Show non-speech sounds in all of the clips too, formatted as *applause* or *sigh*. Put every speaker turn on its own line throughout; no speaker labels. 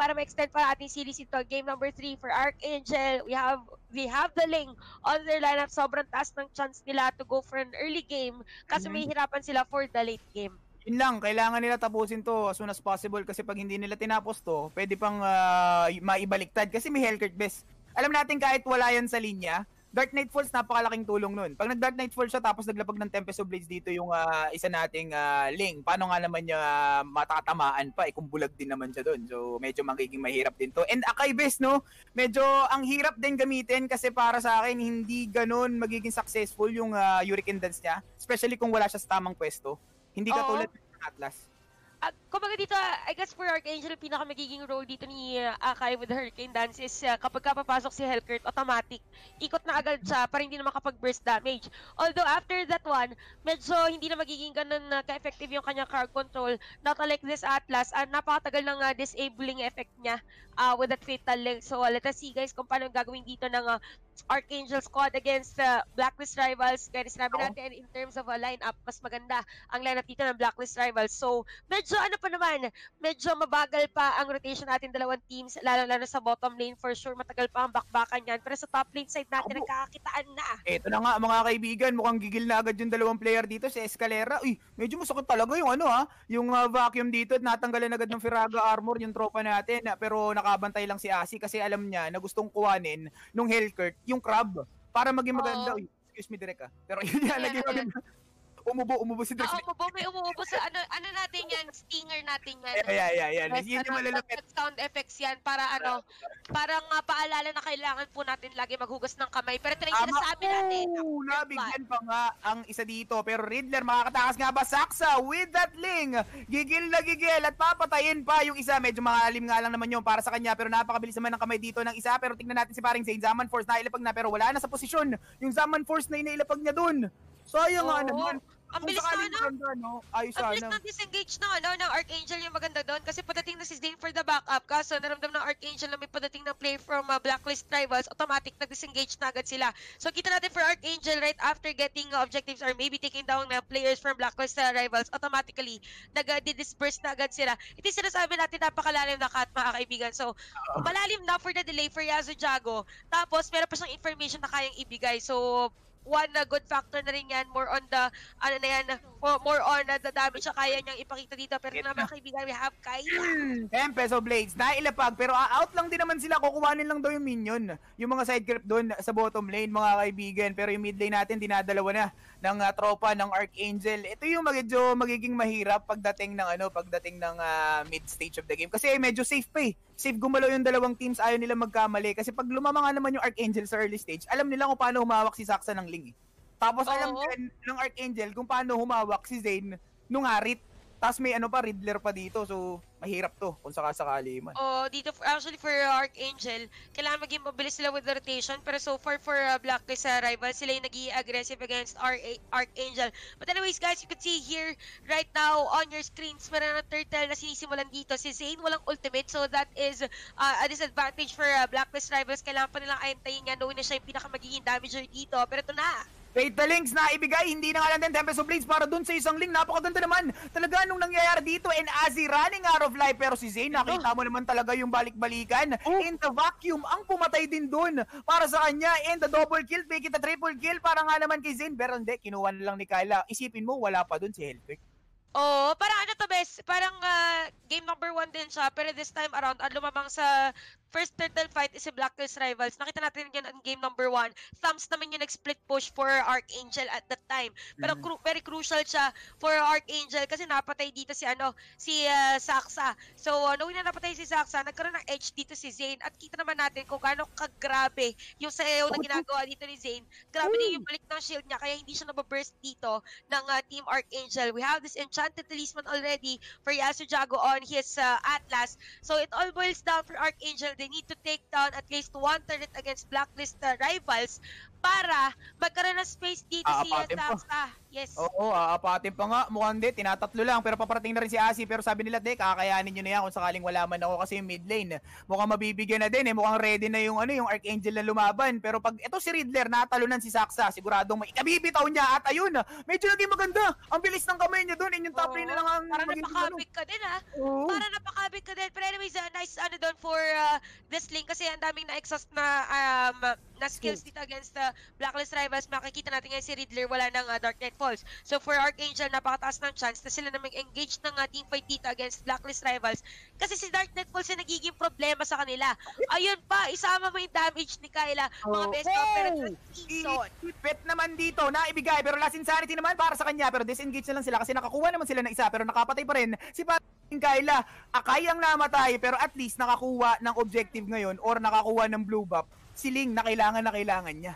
para ma-extend pa ating series ito. Game number 3 for Archangel. We have we have the Ling on their lineup. Sobrang taas ng chance nila to go for an early game kasi mm-hmm. may hirapan sila for the late game.
Yun lang, kailangan nila tapusin to as soon as possible kasi pag hindi nila tinapos to, pwede pang uh, maibaliktad kasi may Hellcurt best. Alam natin kahit wala yan sa linya, Dark Knight Falls, napakalaking tulong nun. Pag nag-Dark Knight Falls siya, tapos naglapag ng Tempest of Blades dito yung uh, isa nating uh, Ling, paano nga naman niya uh, matatamaan pa, eh, kung bulag din naman siya doon. So, medyo magiging mahirap din to. And Akai Best, no? Medyo ang hirap din gamitin kasi para sa akin, hindi ganun magiging successful yung uh, Hurricane Dance niya. Especially kung wala siya sa tamang pwesto. Hindi katulad ng Atlas
uh, kumbaga dito, I guess for Archangel, pinaka magiging role dito ni uh, Akai with Hurricane Dance is uh, kapag kapapasok si Hellcurt, automatic, ikot na agad siya para hindi na makapag-burst damage. Although after that one, medyo hindi na magiging ganun uh, ka-effective yung kanyang crowd control. Not like this Atlas, uh, napakatagal ng uh, disabling effect niya uh, with that Fatal Link. So let us see guys kung paano gagawin dito ng uh, Archangel squad against the uh, Blacklist Rivals. Kaya sinabi natin in terms of a lineup, mas maganda ang lineup dito ng Blacklist Rivals. So, medyo ano pa naman, medyo mabagal pa ang rotation natin dalawang teams, lalo-lalo sa bottom lane. For sure, matagal pa ang bakbakan yan. Pero sa top lane side natin, Abo. nagkakakitaan na.
Ito na nga mga kaibigan, mukhang gigil na agad yung dalawang player dito sa Escalera. Uy, medyo masakit talaga yung ano ha, yung uh, vacuum dito at natanggalan agad ng Firaga armor yung tropa natin. Pero nakabantay lang si Asi kasi alam niya na gustong kuwanin nung Hellcurt yung crab para maging maganda. Oh. excuse me, Direk ah. Pero *laughs* yun yan, yeah, naging maganda umubo, umubo si Drex.
Oo, umubo, may umubo sa ano, ano natin yan, stinger natin yan.
Yeah, yeah, yeah. Yes, yun yung
malalapit. Sound effects yan para ano, parang uh, paalala na kailangan po natin lagi maghugas ng kamay. Pero ito na yung sinasabi natin.
Oo, nabigyan pa nga ang isa dito. Pero Riddler, makakatakas nga ba Saksa with that ling? Gigil na gigil at papatayin pa yung isa. Medyo maalim nga lang naman yun para sa kanya. Pero napakabilis naman ng kamay dito ng isa. Pero tingnan natin si paring Zane. Zaman Force na ilapag na pero wala na sa posisyon. Yung Zaman Force na inailapag niya dun. Sayang nga naman.
Ang bilis na ano?
Maganda, no? Ayos
ang bilis ng disengage ng ano ng Archangel yung maganda doon kasi padating na si Zane for the backup kaso naramdam ng Archangel na may padating na play from uh, Blacklist Rivals automatic na disengage na agad sila. So kita natin for Archangel right after getting uh, objectives or maybe taking down uh, players from Blacklist uh, Rivals automatically nag-disperse na agad sila. Ito yung sinasabi natin napakalalim na cut mga kaibigan. So malalim na for the delay for Yazo Jago. Tapos meron pa siyang information na kayang ibigay. So one na good factor na rin yan. More on the, ano na yan, more on uh, the damage na kaya niyang ipakita dito. Pero na mga kaibigan, we have Kaya. *clears throat*
10 peso blades, nailapag. Pero out lang din naman sila. Kukuhanin lang daw yung minion. Yung mga side grip doon sa bottom lane, mga kaibigan. Pero yung mid lane natin, dinadalawa na ng uh, tropa ng Archangel. Ito yung medyo magiging mahirap pagdating ng ano, pagdating ng uh, mid stage of the game kasi medyo safe pa eh. Safe gumalaw yung dalawang teams, ayaw nila magkamali kasi pag lumama nga naman yung Archangel sa early stage, alam nila kung paano humawak si Saksa ng Ling eh. Tapos Oo. alam din ng Archangel kung paano humawak si Zane nung Harit. Tapos may ano pa, Riddler pa dito. So, mahirap to kung sakasakali man.
Oh, dito for, actually for Archangel, kailangan maging mabilis sila with the rotation. Pero so far for uh, Blacklist uh, rival, sila yung nag aggressive against Ar Archangel. But anyways guys, you can see here right now on your screens, meron na turtle na sinisimulan dito. Si Zane walang ultimate, so that is uh, a disadvantage for uh, Blacklist rivals. Kailangan pa nilang ayantayin nga, knowing na siya yung pinaka magiging damager dito. Pero ito na,
Fatal Links na ibigay, hindi na nga lang din Tempest of Blades para dun sa isang link. Napakaganda naman talaga nung nangyayari dito and Azzy running out of life. Pero si Zane, nakita mo naman talaga yung balik-balikan. Oh. In the vacuum, ang pumatay din dun para sa kanya. And the double kill, make it a triple kill para nga naman kay Zane. Pero hindi, kinuha na lang ni Kyla. Isipin mo, wala pa dun si Hellquick.
Oo, oh, parang ano to, bes? Parang uh, game number one din siya. Pero this time around, ang lumamang sa First turtle fight is si Blacklist Rivals. Nakita natin yan in game number 1. Thumbs naman yung nag-split push for Archangel at that time. Pero mm. cru- very crucial siya for Archangel kasi napatay dito si ano si uh, Saksa. So, uh, knowing na napatay si Saksa, nagkaroon ng edge dito si Zane at kita naman natin kung gaano kagrabe yung sayo na ginagawa dito ni Zane. Grabe din yung balik ng shield niya kaya hindi siya nababurst dito ng uh, Team Archangel. We have this enchanted talisman already for Yasujago on his uh, Atlas. So, it all boils down for Archangel they need to take down at least one turret against blacklist uh, rivals para magkaroon ng space dito Aapatin si Saksa. Yes.
Oo, aapatin pa nga. Mukhang di, tinatatlo lang. Pero paparating na rin si Asi. Pero sabi nila, de, kakayanin nyo na yan kung sakaling wala man ako kasi mid lane. Mukhang mabibigyan na din eh. Mukhang ready na yung, ano, yung Archangel na lumaban. Pero pag ito si Riddler, natalunan si Saksa. Siguradong may ikabibitaw niya. At ayun, medyo naging maganda. Ang bilis ng kamay niya doon. And yung top lane na lang ang
Para
maging ano.
napakabig ka din ha.
Oo.
Para napakabig ka din. Pero anyways, uh, nice ano doon for uh, lane kasi ang daming na-exhaust na um, na skills dito against the Blacklist Rivals. Makikita natin ngayon si Riddler wala ng uh, Dark Knight Falls. So for Archangel, napakataas ng chance na sila na mag-engage ng uh, teamfight dito against Blacklist Rivals. Kasi si Dark Knight Falls yung nagiging problema sa kanila. *laughs* Ayun pa, isama mo yung damage ni Kyla. Mga
Oh.
best opera
Oh!
season.
Ipit naman dito na ibigay pero last insanity naman para sa kanya pero disengage na lang sila kasi nakakuha naman sila ng isa pero nakapatay pa rin si Pating Kyla. Akayang namatay pero at least nakakuha ng objective ngayon or nakakuha ng blue buff si Ling na kailangan na kailangan niya.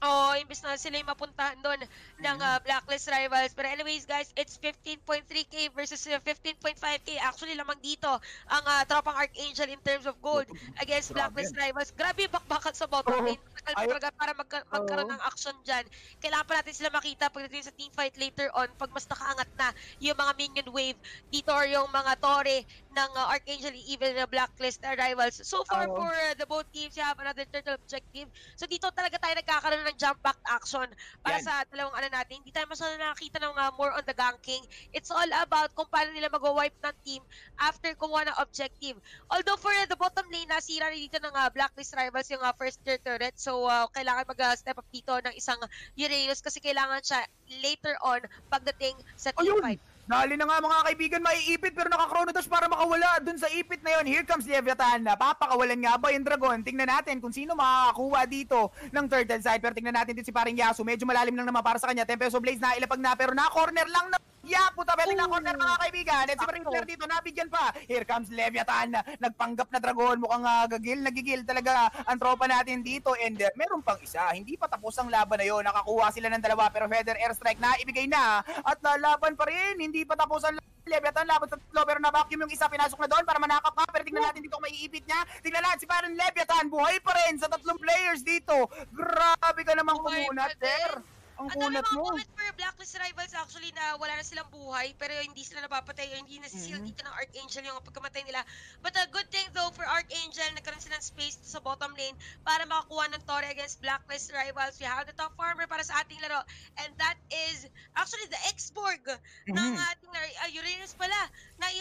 Oo, oh, imbes na sila yung mapuntahan doon ng uh, Blacklist Rivals. Pero anyways guys, it's 15.3k versus uh, 15.5k. Actually lamang dito ang uh, tropang Archangel in terms of gold against. Blacklist Rivals. Grabe yung bakbakan sa bottom lane. Pa
Ayaw-
talaga para magka- magkaroon
Oo.
ng action dyan. Kailangan pa natin sila makita pagdating sa teamfight later on pag mas nakaangat na yung mga minion wave dito or yung mga tore ng uh, Archangel even the Blacklist uh, Rivals. So far
Oo.
for uh, the both teams, you have another turtle objective. So dito talaga tayo nagkakaroon ng jump back action para
Yan.
sa dalawang ano natin. Hindi tayo masyado nakakita ng uh, more on the ganking. It's all about kung paano nila mag-wipe ng team after kumuha ng objective. Although for uh, the bottom lane, nasira rin dito ng uh, Blacklist Rivals yung uh, first tier turret. So uh, kailangan mag-step up dito ng isang Uranus kasi kailangan siya later on pagdating sa team
Ayun!
fight.
Dali na nga mga kaibigan, maiipit pero naka-chrono dash para makawala dun sa ipit na yon. Here comes Leviathan. Napapakawalan nga ba yung dragon? Tingnan natin kung sino makakakuha dito ng turtle side. Pero tingnan natin din si paring Yasu. Medyo malalim lang naman para sa kanya. Tempeso Blaze na ilapag na pero na-corner lang na Yeah, puta beling na corner mga kaibigan. At si. Riddler dito, nabigyan pa. Here comes Leviathan. Nagpanggap na dragon. Mukhang uh, gagil, nagigil talaga ang tropa natin dito. And uh, meron pang isa. Hindi pa tapos ang laban na yon. Nakakuha sila ng dalawa pero Feather Airstrike na ibigay na. At lalaban pa rin. Hindi pa tapos ang Leviathan laban sa tatlo pero na-vacuum yung isa pinasok na doon para manakap pa pero tingnan natin dito kung maiipit niya tingnan natin si Baron Leviathan buhay pa rin sa tatlong players dito grabe ka namang
Buhay
kumunat
pa din.
sir ang
Ang dami mga
mo
comment for Blacklist Rivals actually na wala na silang buhay pero hindi sila napapatay o hindi nasisil
Mhm.
dito ng Archangel yung pagkamatay nila. But a good thing though for Archangel, nagkaroon sila ng space sa bottom lane para makakuha ng Tore against Blacklist Rivals. We have the top farmer para sa ating laro and that is actually the X-Borg ng
Mhm.
ating uh, Uranus pala. Naiwan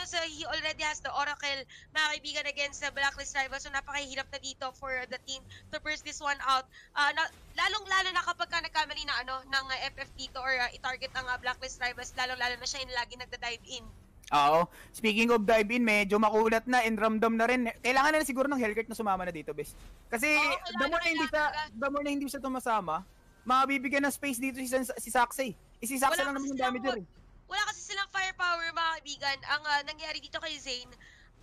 Uranus, uh, he already has the Oracle mga kaibigan against the Blacklist Rivals so napakahirap na dito for the team to burst this one out. Uh, na, lalong-lalo na kapag ka nagkamali na ano ng uh, FF dito or uh, i-target ang uh, Blacklist Rivals, lalong-lalo na siya yung lagi nagda-dive in.
Oo. Speaking of dive in, medyo makulat na and ramdam na rin. Kailangan na, siguro ng Hellcurt na sumama na dito, bes. Kasi
Oo,
the more na hindi siya, the more na hindi siya tumasama, mabibigyan ng space dito si, si Saksay. Eh, si
Wala
lang naman yung damager eh.
Wala kasi silang firepower mga kaibigan. Ang uh, nangyari dito kay Zane,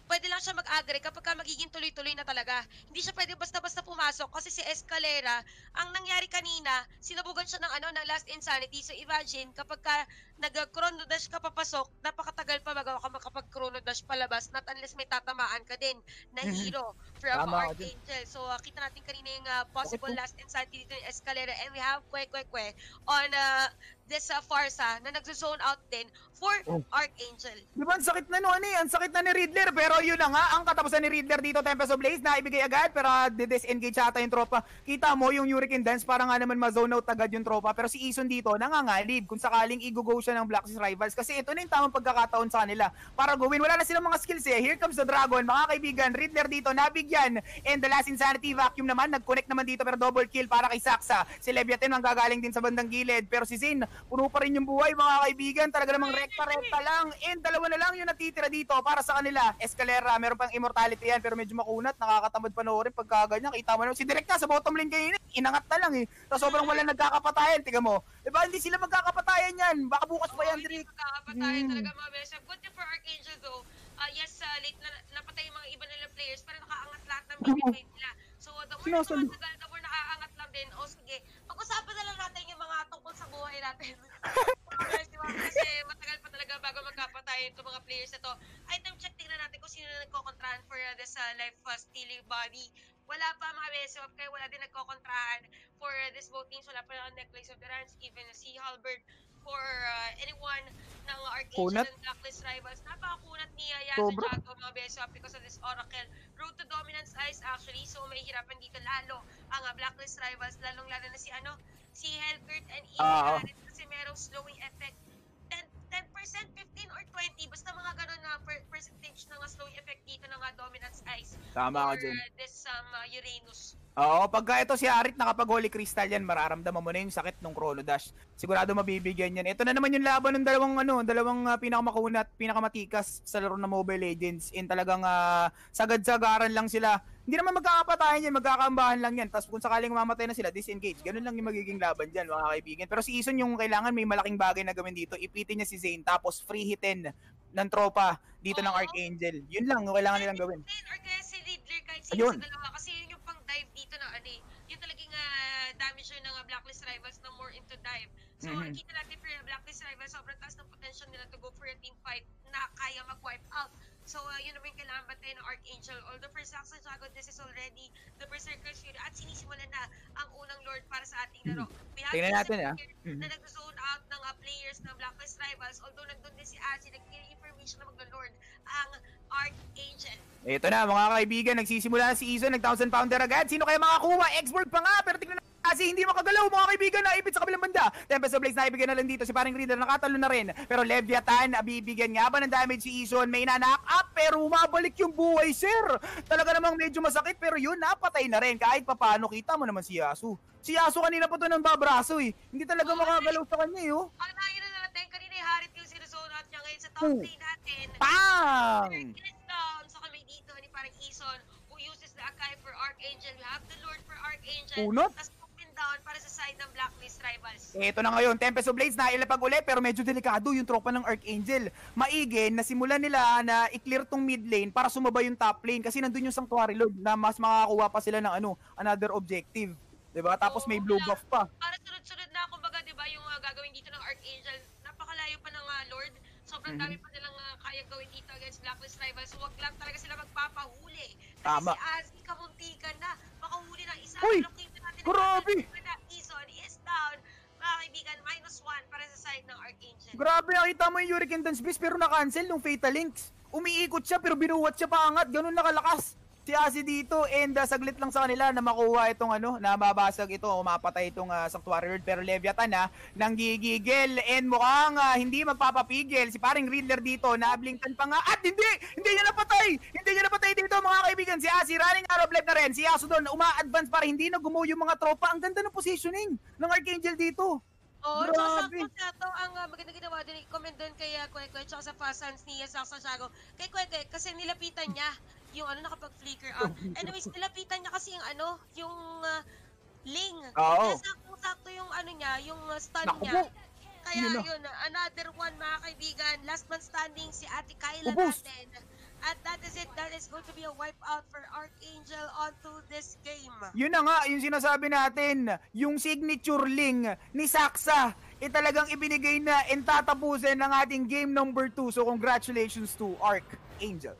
pwede lang siya mag-agree kapag ka magiging tuloy-tuloy na talaga. Hindi siya pwede basta-basta pumasok kasi si Escalera, ang nangyari kanina, sinabugan siya ng ano ng last insanity. So imagine kapag ka nag-chrono dash ka papasok, napakatagal pa bago ka makapag-chrono dash palabas not unless may tatamaan ka din na *laughs* hero from
Tama.
Archangel. So uh, kita natin kanina yung uh, possible
po?
last insanity dito ni Escalera and we have Kwe Kwe Kwe on uh, this uh, Farsa na nagzo-zone out din for
Oh.
Archangel.
Di ba, ang sakit na no, ano eh, ang sakit na ni Riddler. Pero yun na nga, ang katapusan ni Riddler dito, Tempest of Blaze, na ibigay agad, pero uh, disengage ata yung tropa. Kita mo yung Hurricane Dance, para nga naman ma-zone out agad yung tropa. Pero si Ison dito, nangangalib kung sakaling i-go siya ng Blacklist Rivals. Kasi ito na yung tamang pagkakataon sa kanila para gawin. Wala na silang mga skills eh. Here comes the Dragon, mga kaibigan. Riddler dito, nabigyan. And the last Insanity Vacuum naman, nag-connect naman dito, pero double kill para kay Saksa. Si Leviathan ang gagaling din sa bandang gilid. Pero si Zane, puno pa rin yung buhay, mga kaibigan. Talaga namang rekta-rekta lang. And dalawa na lang yung natitira dito para sa kanila. Escalera, meron pang immortality yan, pero medyo makunat. Nakakatamad panoorin pagka ganyan. Kita mo naman, si Direk na sa bottom lane kanina. Inangat na lang eh. Tapos sobrang wala nagkakapatayan. Tiga mo. Diba, hindi sila magkakapatayan yan. Baka bukas pa yan, Direk.
Hindi magkakapatayan
Mm.
talaga mga besa. Good for Archangel though. Uh, yes, uh, late na napatay yung mga iba nila players pero nakaangat lahat ng
Oo.
mid nila. So the more na
Sinasalo.
tumatagal, the more nakaangat lang din. O sige, pag-usapan na lang natin yung mga tungkol sa buhay natin. *laughs* Kasi matagal pa talaga bago magkapatayan itong mga players na to. Item check, tingnan natin kung sino na nagkokontrahan for uh, this uh, life uh, stealing body. Wala pa mga beso, kaya wala din nagkokontrahan for uh, this both teams. Wala pa lang ang necklace of the Rams, even si Halberd for uh, anyone ng Archangel and Blacklist Rivals. Napakakunat ni uh, Yasu
Sobra.
Jago mga beso because of this Oracle. Road to Dominance Eyes actually, so may hirapan dito lalo ang uh, Blacklist Rivals, lalong lalo na si ano, si Helbert and Ian
Ah, oo.
Garrett kasi merong slowing effect. 10, 15 or 20, basta mga ganun na per- percentage ng uh, slow effect dito ng uh, Dominance Ice.
Tama ka dyan.
uh, this um, uh, Uranus.
Oo, pagka ito si Arit nakapag Holy Crystal yan, mararamdaman mo na yung sakit ng Chrono Dash. Sigurado mabibigyan yan. Ito na naman yung laban ng dalawang ano, dalawang uh, pinakamakuna at pinakamatikas sa laro ng Mobile Legends. In talagang ah, sagad-sagaran lang sila. Hindi naman magkakapatayan yan, magkakambahan lang yan. Tapos kung sakaling mamatay na sila, disengage. Ganun lang yung magiging laban dyan, mga kaibigan. Pero si Ison yung kailangan may malaking bagay na gawin dito. Ipitin niya si Zane, tapos free hitin ng tropa dito ng
Oo.
Archangel. Yun lang yung kailangan nilang gawin.
Or kaya si Riddler kahit sa dalawa. Kasi yun yung pang dive dito na ano eh. Yung talagang uh, damager ng uh, Blacklist Rivals na more into dive. So,
Mhm.
kita natin for Blacklist Rivals, sobrang taas ng potential nila to go for a team fight na kaya mag-wipe out. So, uh, yun naman kailangan bantayan ng Archangel. Although for Saxon Shago, this is already the Berserker Fury at sinisimulan na ang unang Lord para sa ating laro. We have
Tingnan natin, ah.
na nag-zone out ng uh, players ng Blacklist Rivals. Although nandun din si Asi, nag-give information na mag-Lord ang Archangel.
Ito na mga kaibigan, nagsisimula na si Izon, nag-1000 pounder agad. Sino kaya makakuha? Export pa nga, pero tingnan na kasi hindi makagalaw mga kaibigan na ipit sa kabilang banda. Tempest of Blaze na ibigyan na lang dito. Si paring Reader nakatalo na rin. Pero Leviathan, bibigyan nga ba ng damage si Izon? May nanak up pero umabalik yung buhay, sir. Talaga namang medyo masakit pero yun, napatay na rin. Kahit papano, kita mo naman si Yasu. Si Yasu kanina pa to ng babraso eh. Hindi talaga makagalaw sa kanya eh. Oh.
Ang layo na natin, kanina yung Harit yung sinusone out niya ngayon sa top
Oh.
lane natin.
Pang!
Kiss down sa kamay dito ni parang Ison who uses the Akai for Archangel. We have the Lord for Archangel.
Unot.
Tapos down para sa Rivals.
Ito na ngayon, Tempest of Blades na ilapag ulit pero medyo delikado yung tropa ng Archangel. Maigin na simulan nila na i-clear tong mid lane para sumabay yung top lane kasi nandun yung Sanctuary Lord na mas makakakuha pa sila ng ano, another objective. 'Di ba? Tapos may blue buff pa.
Para sunod-sunod na, kumbaga, di ba, yung uh, gagawin dito ng Archangel, napakalayo pa ng uh, Lord. Sobrang
Mhm.
dami pa nilang uh, kaya gawin dito against Blacklist Rivals. So, wag lang talaga sila magpapahuli. Kasi
Tama.
si Azzy, kamuntikan na. Makahuli na isa.
Uy!
Pero kita natin
Grabe!
na
Grabe, nakita mo yung Hurricane Dance Beast pero na-cancel nung Fatal Links. Umiikot siya pero binuhat siya paangat, ganun nakalakas. Si Asi dito and uh, saglit lang sa kanila na makuha itong ano, na mabasag ito. O mapatay itong uh, Sanctuary Lord pero Leviathan na nang gigigil and mukhang ah, hindi magpapapigil. Si paring Riddler dito na blinkan pa nga. At hindi! Hindi niya napatay! Hindi niya napatay dito mga kaibigan. Si Asi running out of life na rin. Si Asu doon uma-advance para hindi na gumuho yung mga tropa. Ang ganda ng positioning ng Archangel dito
Oo,
Grabe.
tsaka sa to ang uh, maganda ginawa din, i-comment din kay uh, Kwekwe, tsaka sa Fast Hands ni uh, Saksa Shago. Kay Kwekwe, kasi nilapitan niya yung ano, nakapag-flicker up. *laughs* Anyways, nilapitan niya kasi yung ano, yung uh, Ling.
Oo.
Kaya sakto-sakto yung ano niya, yung uh, stun
Naku
niya.
po.
Kaya
Yun na.
yun, another one mga kaibigan, last man standing si Ate Kyla
Ubus.
natin. At that is it, that is going to be a wipeout for Archangel onto this game.
Yun na nga, yung sinasabi natin, yung signature link ni Saksa, eh talagang ibinigay na and tatapusin ng ating game number 2. So congratulations to Arc Angel.